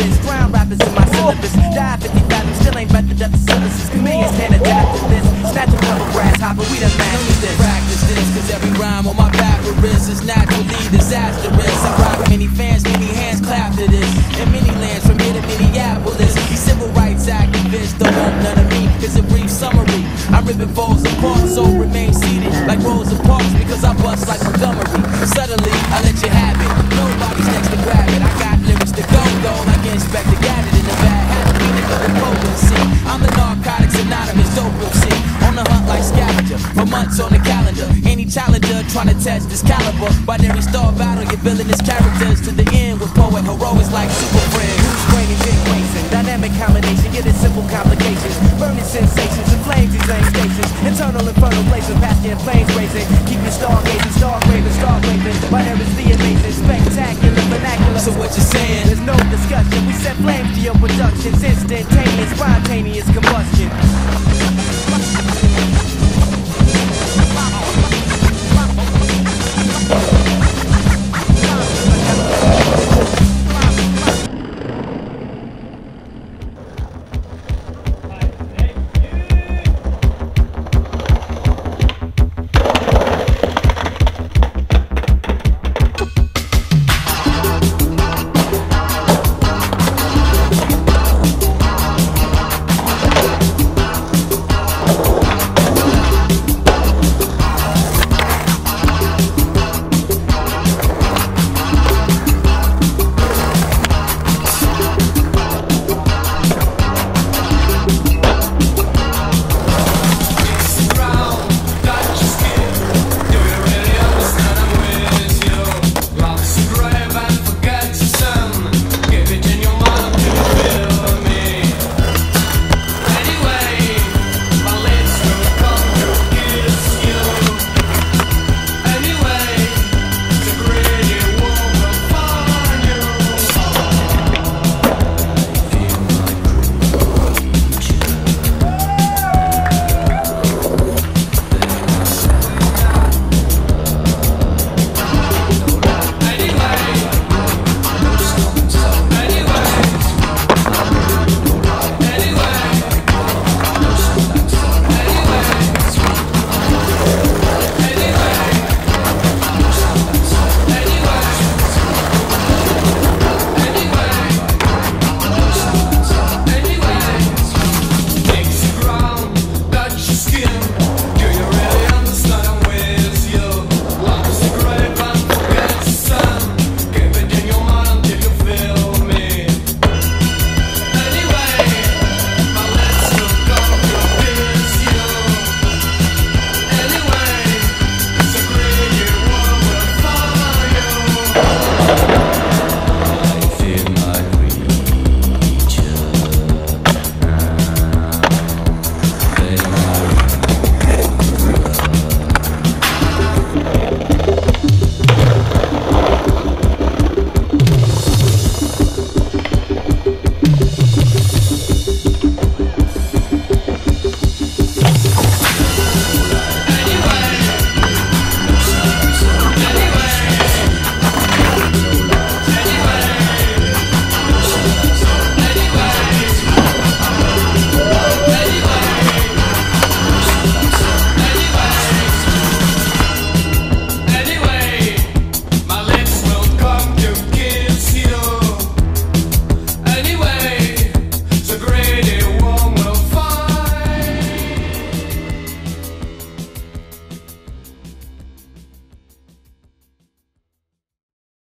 Is ground rappers in my syllabus. Die 50 fathoms, still ain't breathed up the syllables. Millions can't adapt to this. Snatch a couple grasshopper, we done mastered this. practice this, cause every rhyme on my papyrus is naturally disastrous. I rock many fans, many hands clap to this. In many lands from here to Minneapolis, these civil rights activists don't want none of me. Cause a brief summary, I'm ripping foes apart, so remain seated like Rosa Parks because I bust like a Suddenly, anonymous dope MC. On the hunt like scavenger for months on the calendar. Any challenger trying to test this caliber. By Binary star battle, you your villainous characters to the end with poet heroics like super friends. Who's raining big racing? Dynamic combination, get it simple complications. Burning sensations and flames, these lane stations. Internal infernal blazing, past your flames raising. Keep your stargazing, star craving, star craving. My air is the amazing, spectacular, vernacular. So what you saying? There's no discussion. We set flames productions, instantaneous, spontaneous combustion.